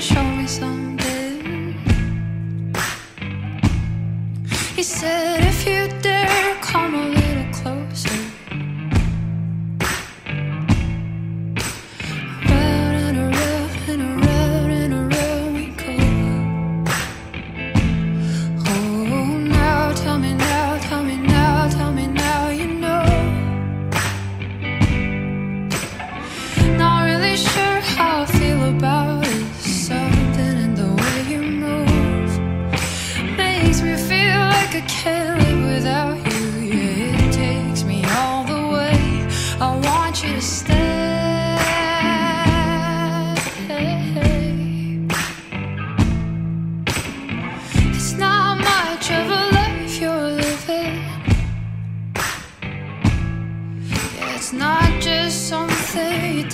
Show me something. He said, makes me feel like I can't live without you. Yeah, it takes me all the way. I want you to stay. It's not much of a life you're living. Yeah, it's not just something you